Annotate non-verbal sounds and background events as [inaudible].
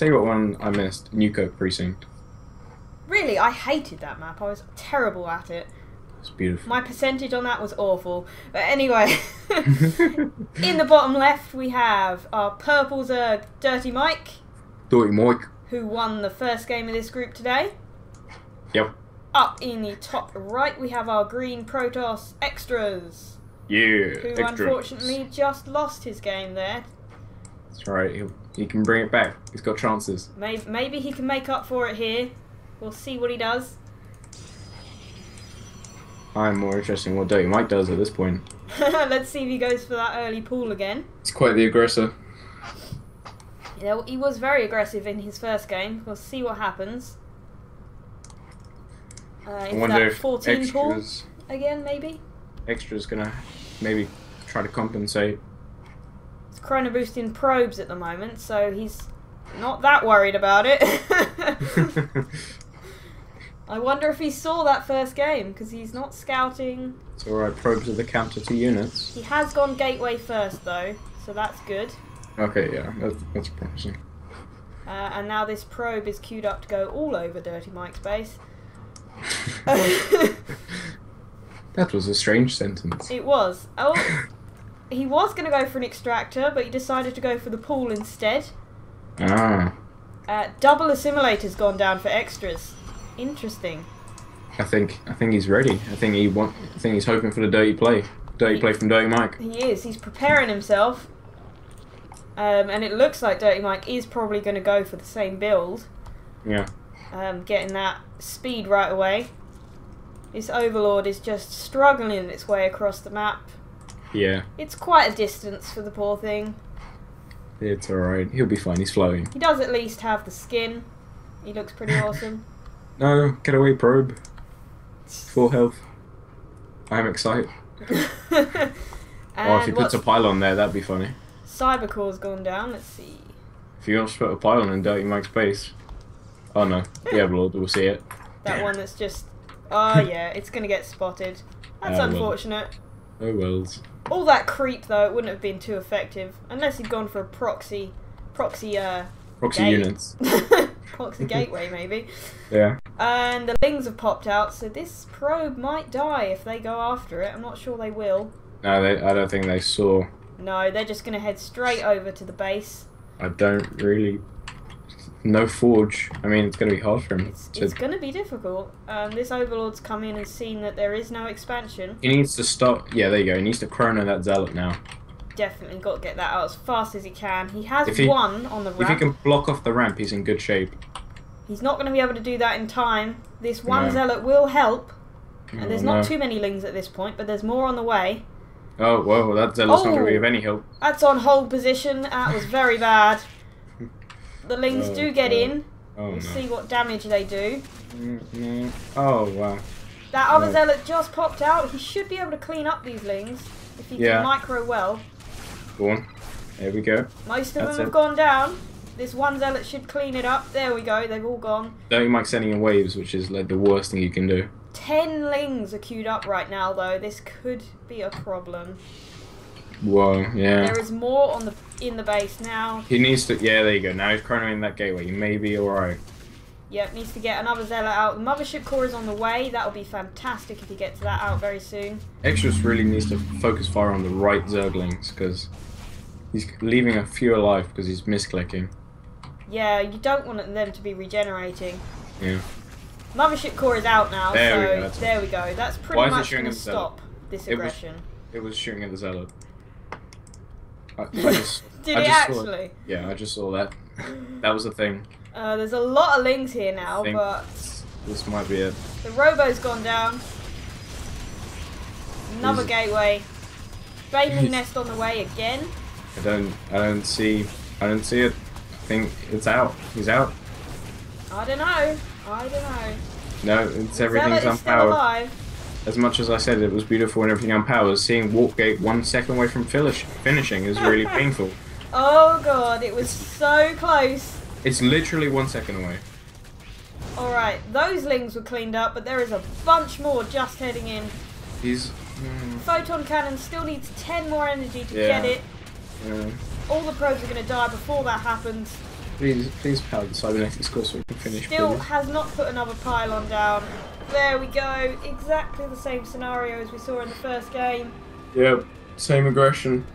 Tell you what one I missed. Newkirk Precinct. Really, I hated that map. I was terrible at it. It's beautiful. My percentage on that was awful. But anyway, [laughs] in the bottom left we have our purple Zerg Dirty Mike, Dirty Mike. who won the first game of this group today. Yep. Up in the top right we have our green Protoss Extras, Yeah. who extra. unfortunately just lost his game there. That's right. He he can bring it back. He's got chances. Maybe, maybe he can make up for it here. We'll see what he does. I'm more interested in what Dirty Mike does at this point. [laughs] Let's see if he goes for that early pool again. He's quite the aggressor. Know, he was very aggressive in his first game. We'll see what happens. Uh, I wonder that if 14 pool extras again, maybe. extras gonna maybe try to compensate. It's chrono boosting probes at the moment, so he's not that worried about it. [laughs] I wonder if he saw that first game because he's not scouting. it's alright. Probes are the counter to units. He has gone gateway first though, so that's good. Okay, yeah, that's, that's promising. Uh, and now this probe is queued up to go all over Dirty Mike's base. [laughs] that was a strange sentence. It was. Oh, [laughs] he was going to go for an extractor, but he decided to go for the pool instead. Ah, Uh, double assimilator's gone down for extras. Interesting. I think I think he's ready. I think he want. I think he's hoping for the dirty play. Dirty play from Dirty Mike. He is. He's preparing himself. Um, and it looks like Dirty Mike is probably going to go for the same build. Yeah. Um, getting that speed right away. This Overlord is just struggling its way across the map. Yeah. It's quite a distance for the poor thing. It's alright. He'll be fine. He's floating. He does at least have the skin. He looks pretty [laughs] awesome. No, get away, probe. Full health. I'm excited. [laughs] or oh, if he puts a pylon there, that'd be funny. Cybercore's gone down. Let's see. If you want to put a pylon in Dirty Mike's base. Oh no. [laughs] Yeah, Lord, we'll see it. That one that's just. Oh yeah, it's gonna get spotted. That's oh, well. unfortunate. Oh wells. All that creep though, it wouldn't have been too effective unless he'd gone for a proxy, proxy uh, Proxy Gate. units. [laughs] proxy [laughs] gateway maybe. Yeah. And the lings have popped out, so this probe might die if they go after it. I'm not sure they will. No, they, I don't think they saw. No, they're just gonna head straight over to the base. I don't really. No forge. I mean, it's going to be hard for him. It's, to- it's gonna be difficult. Um, this overlord's come in and seen that there is no expansion. He needs to stop. Yeah, there you go. He needs to chrono that zealot now. Definitely got to get that out as fast as he can. He has he- one on the ramp. If he can block off the ramp, he's in good shape. He's not going to be able to do that in time. This one No. zealot will help, Oh, and there's no. not too many lings at this point, but there's more on the way. Oh, whoa, that zealot's not going Oh. to be of any help. That's on hold position. That was very bad. The lings Oh, do get God. in. Oh, We'll no. see what damage they do. Mm, mm. Oh, wow. That other zealot just popped out. He should be able to clean up these lings if he Yeah. can micro well. Go on. There we go. Most of That's them have it. gone down. This one zealot should clean it up. There we go. They've all gone. Dirty Mike sending in waves, which is like the worst thing you can do. Ten lings are queued up right now, though. This could be a problem. Whoa, yeah. There is more on the in the base now. He needs to. Yeah, there you go. Now he's chronoing that gateway. He may be alright. Yep, needs to get another zealot out. The mothership core is on the way. That'll be fantastic if he gets that out very soon. Extras really needs to focus fire on the right Zerglings because he's leaving a few alive because he's misclicking. Yeah, you don't want them to be regenerating. Yeah. Mothership core is out now, There we go, that's- there we go. That's pretty Why much going to at the zealot? stop this It was- aggression. It was shooting at the zealot. I, I just. [laughs] Did I it just saw actually? Yeah, I just saw that. That was the thing. Uh, there's a lot of lings here now, but this might be it. the robo's gone down. Another He's- gateway. Baby nest on the way again. I don't. I don't see. I don't see it. I think it's out. He's out. I don't know. I don't know. No, it's everything's still unpowered. As much as I said it was beautiful and everything unpowered, seeing Warpgate one second away from finish, finishing is really [laughs] painful. Oh god, it was so close. It's literally one second away. Alright, those lings were cleaned up, but there is a bunch more just heading in. He's. mm, Photon cannon still needs 10 more energy to Yeah. get it. yeah. All the probes are going to die before that happens. Please, please power the cybernetics core so we can finish. Still please. has not put another pylon down. There we go. Exactly the same scenario as we saw in the first game. Yep. Same aggression.